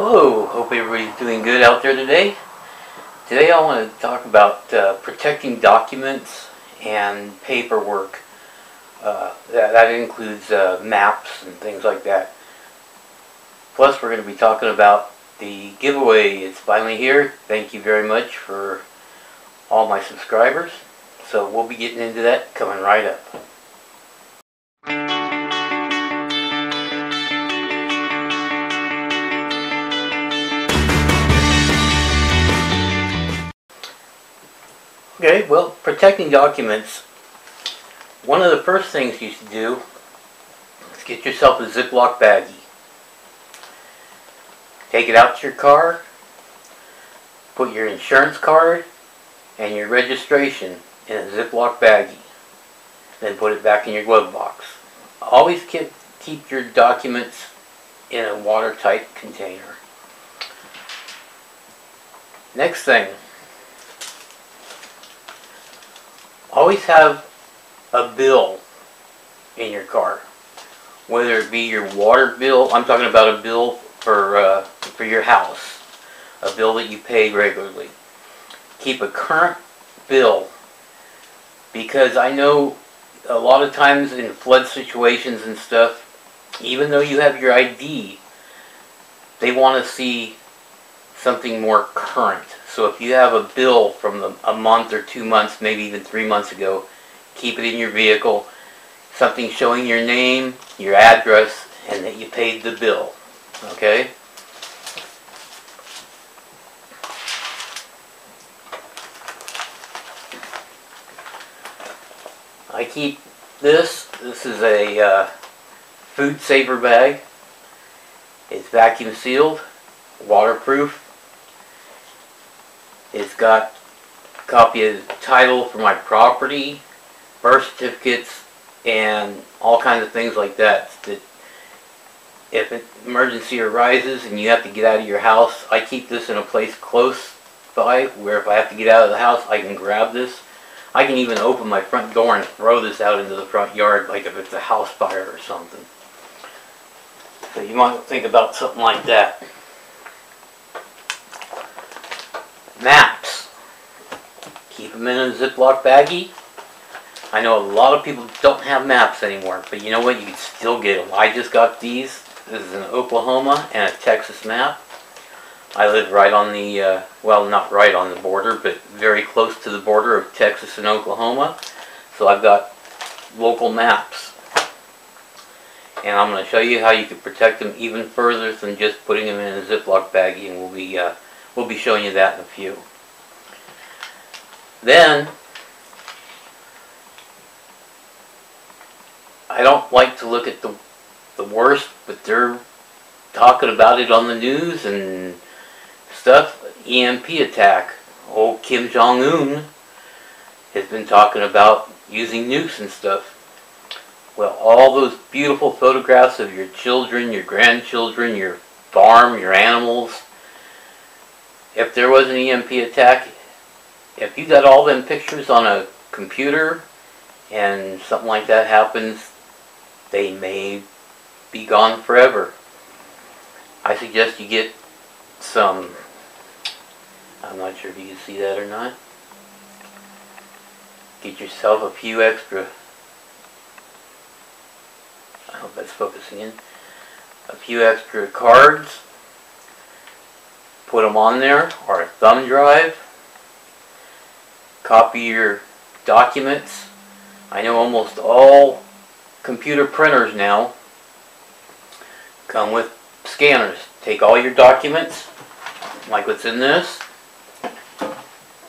Hello, hope everybody's doing good out there today. Today I want to talk about uh, protecting documents and paperwork. Uh, that, that includes uh, maps and things like that. Plus we're going to be talking about the giveaway. It's finally here. Thank you very much for all my subscribers. So we'll be getting into that coming right up. Okay, well, protecting documents, one of the first things you should do is get yourself a Ziploc baggie. Take it out to your car, put your insurance card and your registration in a Ziploc baggie, then put it back in your glove box. Always keep, keep your documents in a watertight container. Next thing, always have a bill in your car. Whether it be your water bill, I'm talking about a bill for, uh, for your house, a bill that you pay regularly. Keep a current bill because I know a lot of times in flood situations and stuff, even though you have your ID, they want to see something more current. So if you have a bill from the, a month or two months, maybe even three months ago, keep it in your vehicle. Something showing your name, your address, and that you paid the bill. Okay? I keep this. This is a uh, food saver bag. It's vacuum sealed, waterproof. It's got a copy of the title for my property, birth certificates, and all kinds of things like that. That if an emergency arises and you have to get out of your house, I keep this in a place close by where if I have to get out of the house, I can grab this. I can even open my front door and throw this out into the front yard like if it's a house fire or something. So you might think about something like that. Maps. Keep them in a Ziploc baggie. I know a lot of people don't have maps anymore, but you know what? You can still get them. I just got these. This is an Oklahoma and a Texas map. I live right on the, uh, well, not right on the border, but very close to the border of Texas and Oklahoma. So I've got local maps. And I'm going to show you how you can protect them even further than just putting them in a Ziploc baggie, and we'll be uh, We'll be showing you that in a few. Then, I don't like to look at the, the worst, but they're talking about it on the news and stuff. EMP attack. Old Kim Jong-un has been talking about using nukes and stuff. Well, all those beautiful photographs of your children, your grandchildren, your farm, your animals, if there was an EMP attack, if you got all them pictures on a computer and something like that happens, they may be gone forever. I suggest you get some, I'm not sure if you can see that or not, get yourself a few extra, I hope that's focusing in, a few extra cards put them on there or a thumb drive copy your documents. I know almost all computer printers now come with scanners. Take all your documents like what's in this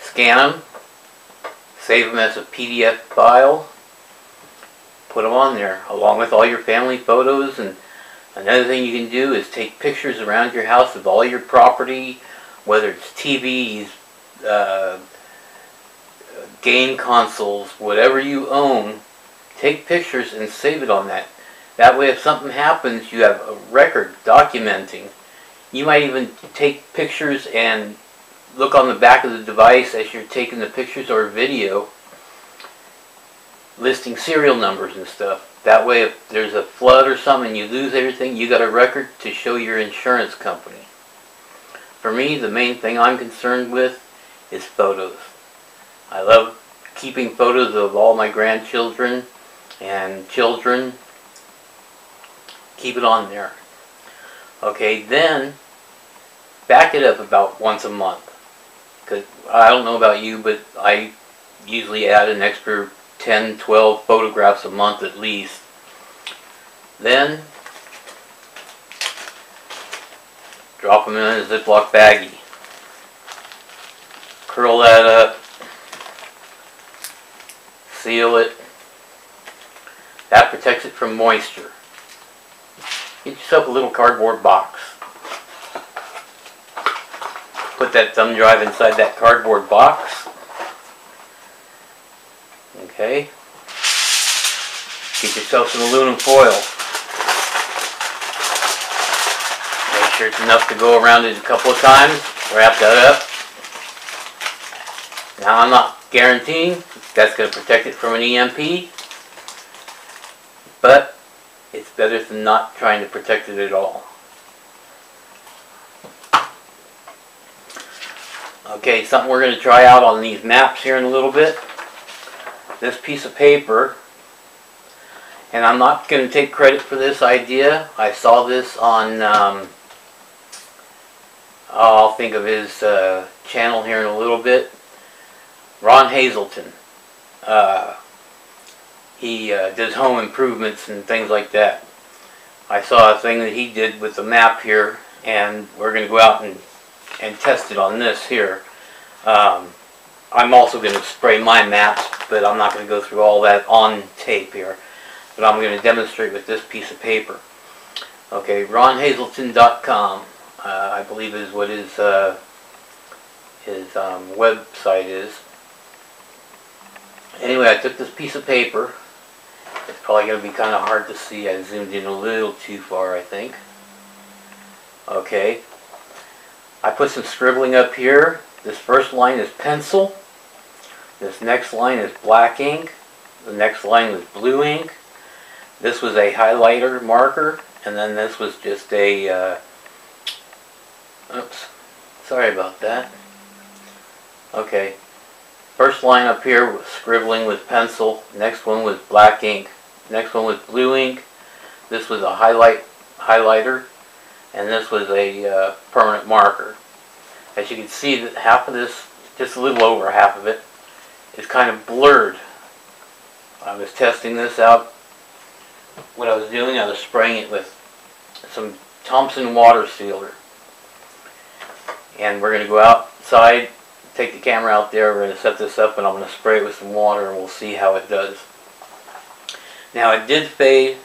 scan them save them as a PDF file put them on there along with all your family photos and Another thing you can do is take pictures around your house of all your property, whether it's TVs, uh, game consoles, whatever you own. Take pictures and save it on that. That way if something happens, you have a record documenting. You might even take pictures and look on the back of the device as you're taking the pictures or video listing serial numbers and stuff. That way, if there's a flood or something, and you lose everything, you got a record to show your insurance company. for me, the main thing I'm concerned with is photos. I love keeping photos of all my grandchildren and children. Keep it on there. Okay, then back it up about once a month. Because I don't know about you, but I usually add an extra 10, 12 photographs a month at least. Then drop them in a Ziploc baggie. Curl that up. Seal it. That protects it from moisture. Get yourself a little cardboard box. Put that thumb drive inside that cardboard box. Okay. Get yourself some aluminum foil. Make sure it's enough to go around it a couple of times. Wrap that up. Now I'm not guaranteeing that's going to protect it from an EMP, but it's better than not trying to protect it at all. Okay, something we're going to try out on these maps here in a little bit. This piece of paper, and I'm not going to take credit for this idea. I saw this on, um, I'll think of his uh, channel here in a little bit. Ron Hazelton. Uh, he uh, does home improvements and things like that. I saw a thing that he did with the map here, and we're going to go out and, and test it on this here. Um, I'm also going to spray my maps, but I'm not going to go through all that on tape here. But I'm going to demonstrate with this piece of paper. Okay, ronhazelton.com, uh, I believe is what his, uh, his um, website is. Anyway, I took this piece of paper. It's probably going to be kind of hard to see. I zoomed in a little too far, I think. Okay. I put some scribbling up here. This first line is pencil. This next line is black ink. The next line is blue ink. This was a highlighter marker. And then this was just a... Uh, oops. Sorry about that. Okay. First line up here was scribbling with pencil. Next one was black ink. Next one was blue ink. This was a highlight highlighter. And this was a uh, permanent marker. As you can see, that half of this, just a little over half of it, is kind of blurred. I was testing this out. What I was doing, I was spraying it with some Thompson water sealer. And we're going to go outside take the camera out there, we're going to set this up and I'm going to spray it with some water and we'll see how it does. Now it did fade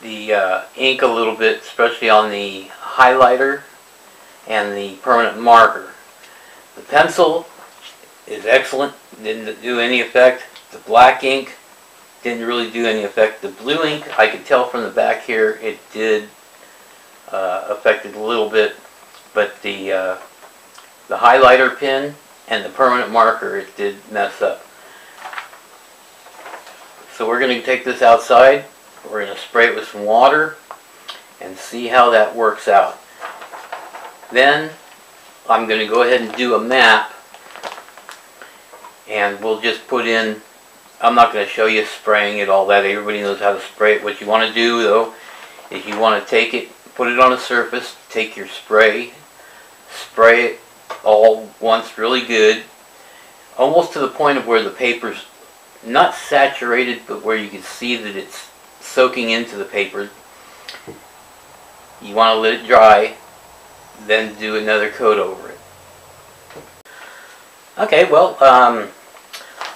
the uh, ink a little bit, especially on the highlighter and the permanent marker. The pencil is excellent, didn't do any effect. The black ink didn't really do any effect. The blue ink, I could tell from the back here, it did uh, affect it a little bit, but the uh, the highlighter pen and the permanent marker it did mess up. So we're going to take this outside, we're going to spray it with some water and see how that works out. Then I'm going to go ahead and do a map and we'll just put in, I'm not going to show you spraying it, all that, everybody knows how to spray it. What you want to do though, is you want to take it, put it on a surface, take your spray, spray it all once really good, almost to the point of where the paper's not saturated, but where you can see that it's soaking into the paper. You want to let it dry, then do another coat over it. Okay, well, um,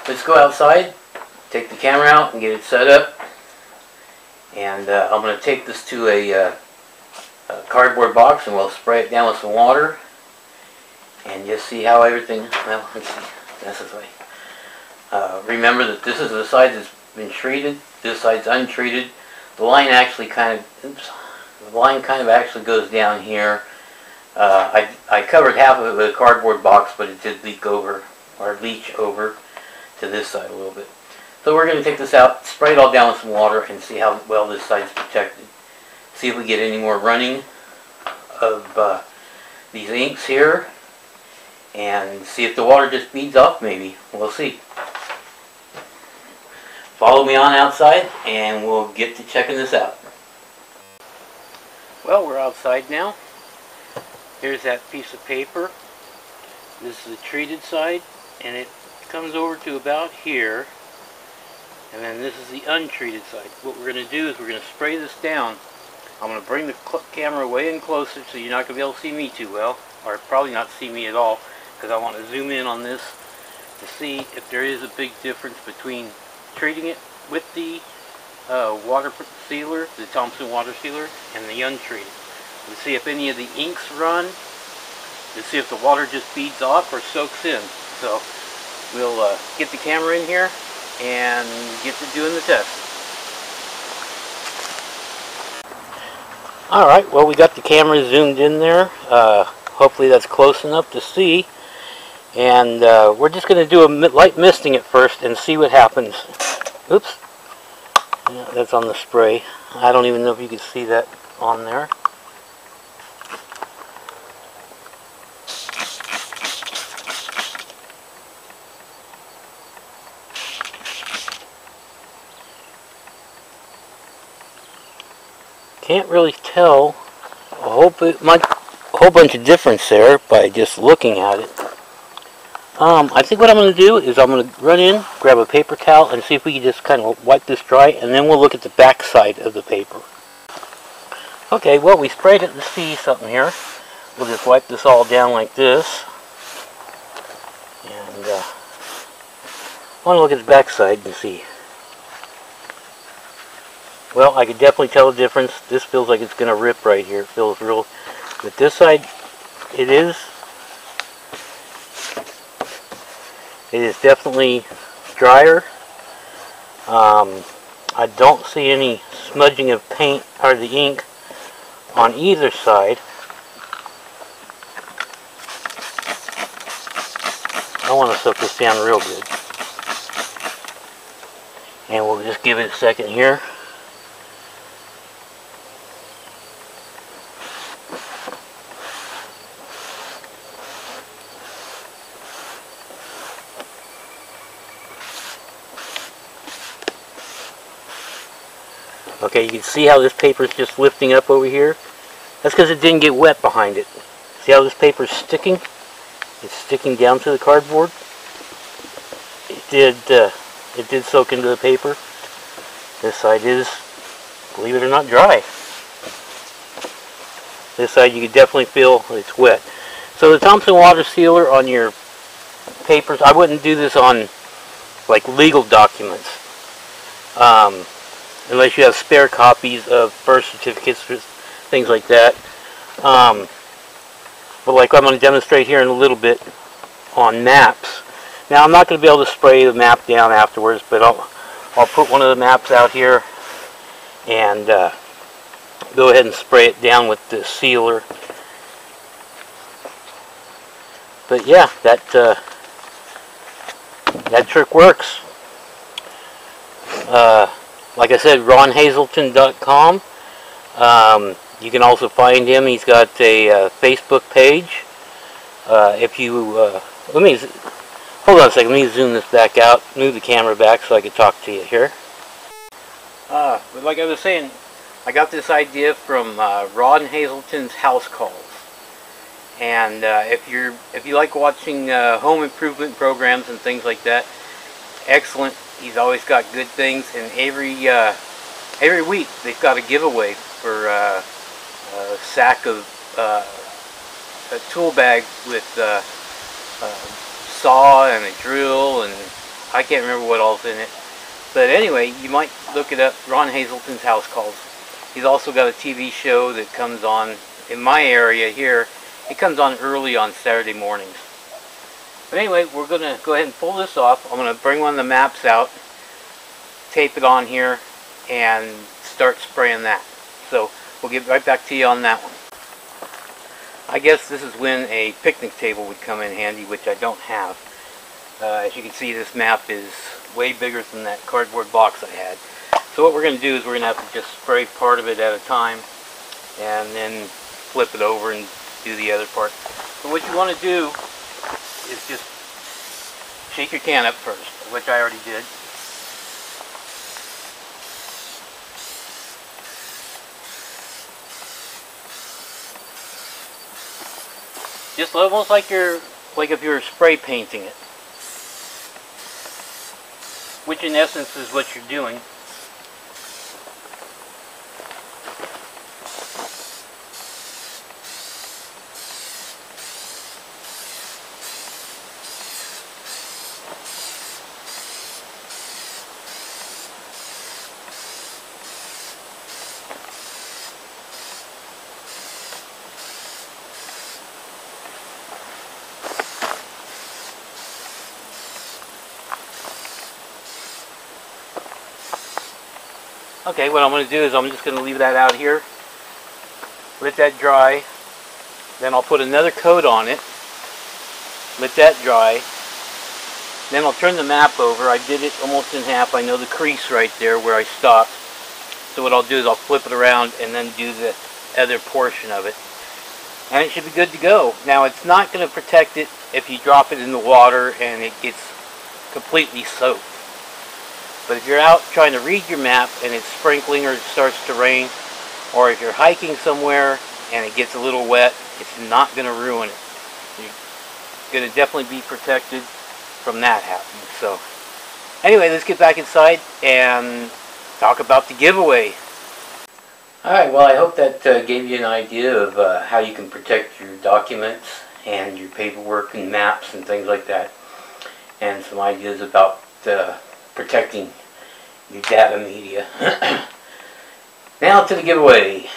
let's go outside, take the camera out and get it set up. And uh, I'm going to take this to a, uh, a cardboard box and we'll spray it down with some water and just see how everything, well, let's see, that's this way. Uh, remember that this is the side that's been treated, this side's untreated. The line actually kind of, oops, the line kind of actually goes down here. Uh, I, I covered half of it with a cardboard box, but it did leak over, or leach over to this side a little bit. So we're going to take this out, spray it all down with some water, and see how well this side's protected. See if we get any more running of uh, these inks here and see if the water just beads off maybe. We'll see. Follow me on outside and we'll get to checking this out. Well, we're outside now. Here's that piece of paper. This is the treated side and it comes over to about here. And then this is the untreated side. What we're going to do is we're going to spray this down. I'm going to bring the camera way in closer so you're not going to be able to see me too well. Or probably not see me at all. Because I want to zoom in on this to see if there is a big difference between treating it with the uh, water sealer, the Thompson water sealer, and the untreated. To see if any of the inks run, to see if the water just beads off or soaks in. So we'll uh, get the camera in here and get to doing the test. Alright, well we got the camera zoomed in there. Uh, hopefully that's close enough to see. And uh, we're just going to do a light misting at first and see what happens. Oops. Yeah, that's on the spray. I don't even know if you can see that on there. Can't really tell a whole, a whole bunch of difference there by just looking at it. Um, I think what I'm going to do is I'm going to run in, grab a paper towel, and see if we can just kind of wipe this dry, and then we'll look at the back side of the paper. Okay, well, we sprayed it to see something here. We'll just wipe this all down like this. And uh, I want to look at the back side and see. Well, I can definitely tell the difference. This feels like it's going to rip right here. It feels real. But this side, it is It is definitely drier. Um, I don't see any smudging of paint or the ink on either side. I want to soak this down real good. And we'll just give it a second here. Okay, you can see how this paper is just lifting up over here. That's because it didn't get wet behind it. See how this paper is sticking? It's sticking down to the cardboard. It did, uh, it did soak into the paper. This side is, believe it or not, dry. This side you can definitely feel it's wet. So the Thompson water sealer on your papers, I wouldn't do this on like legal documents. Um, unless you have spare copies of birth certificates things like that. Um, but like I'm going to demonstrate here in a little bit on maps. Now I'm not going to be able to spray the map down afterwards, but I'll, I'll put one of the maps out here and uh, go ahead and spray it down with the sealer. But yeah, that uh, that trick works. Uh, like I said, ronhazelton.com. Um, you can also find him. He's got a uh, Facebook page. Uh, if you, uh, let me, hold on a second, let me zoom this back out, move the camera back so I can talk to you here. Uh, but like I was saying, I got this idea from uh, Ron Hazelton's House Calls. And uh, if you're if you like watching uh, home improvement programs and things like that, excellent he's always got good things, and every uh, every week they've got a giveaway for uh, a sack of uh, a tool bag with uh, a saw and a drill, and I can't remember what all's in it. But anyway, you might look it up. Ron Hazelton's House Calls. He's also got a TV show that comes on in my area here. It comes on early on Saturday mornings. But anyway, we're going to go ahead and pull this off. I'm going to bring one of the maps out, tape it on here, and start spraying that. So we'll get right back to you on that one. I guess this is when a picnic table would come in handy, which I don't have. Uh, as you can see, this map is way bigger than that cardboard box I had. So what we're going to do is we're going to have to just spray part of it at a time, and then flip it over and do the other part. So what you want to do is just shake your can up first, which I already did. Just almost like you're, like if you were spray painting it. Which in essence is what you're doing. Okay, what I'm going to do is I'm just going to leave that out here. Let that dry. Then I'll put another coat on it. Let that dry. Then I'll turn the map over. I did it almost in half. I know the crease right there where I stopped. So what I'll do is I'll flip it around and then do the other portion of it. And it should be good to go. Now it's not going to protect it if you drop it in the water and it gets completely soaked. But if you're out trying to read your map and it's sprinkling or it starts to rain, or if you're hiking somewhere and it gets a little wet, it's not going to ruin it. You're going to definitely be protected from that happening. So, anyway, let's get back inside and talk about the giveaway. Alright, well I hope that uh, gave you an idea of uh, how you can protect your documents and your paperwork and maps and things like that. And some ideas about uh, protecting your data media. now to the giveaway.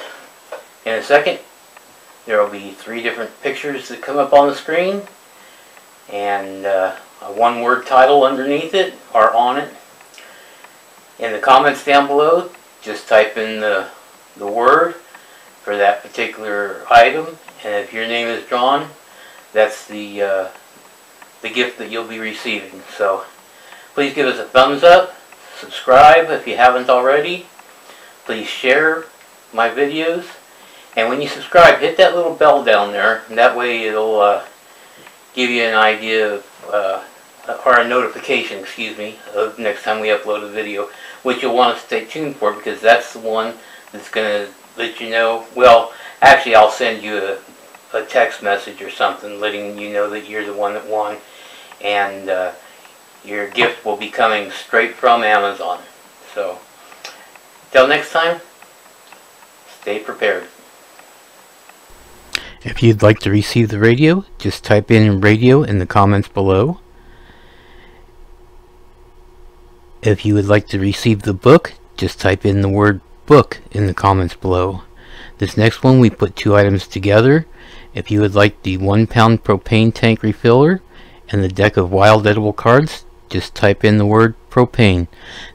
In a second, there will be three different pictures that come up on the screen and uh, a one-word title underneath it or on it. In the comments down below, just type in the, the word for that particular item and if your name is drawn, that's the, uh, the gift that you'll be receiving. So please give us a thumbs up subscribe if you haven't already. Please share my videos. And when you subscribe, hit that little bell down there. And that way it'll uh, give you an idea of, uh, or a notification, excuse me, of next time we upload a video. Which you'll want to stay tuned for because that's the one that's going to let you know. Well, actually I'll send you a, a text message or something letting you know that you're the one that won. And uh, your gift will be coming straight from Amazon. So, till next time, stay prepared. If you'd like to receive the radio, just type in radio in the comments below. If you would like to receive the book, just type in the word book in the comments below. This next one we put two items together. If you would like the one pound propane tank refiller and the deck of wild edible cards, just type in the word propane.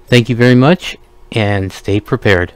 Thank you very much and stay prepared.